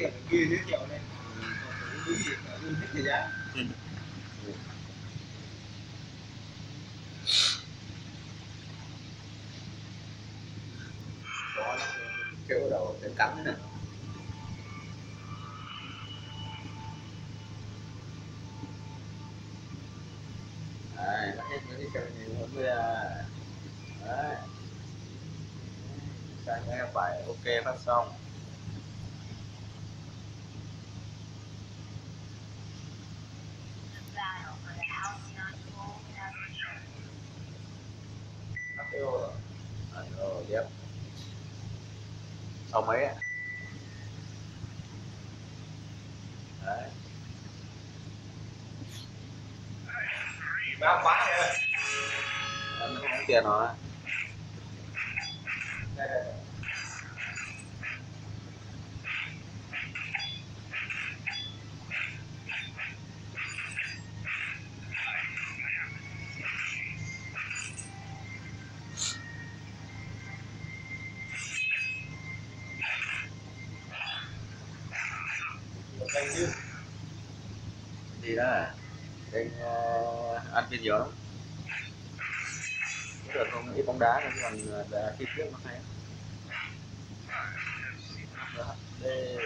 thiệu người kia giới thiệu lên còn cái gì là yêu thích thời gian đó là đầu đến cắn này Đấy, nó hết những cái kêu nhiều bây giờ Đấy Sang bài ok phát xong. Ờ, rồi, tiếp Sau mấy? Ạ Đấy Bao quá rồi Anh không tiền rồi Đây, đây, đây. Thank you. Gì đó à? Đang uh, ăn video lắm. Cũng được không? Ít bóng đá nên còn ờ, đá khi trước nó hay. lắm. Đó, đây.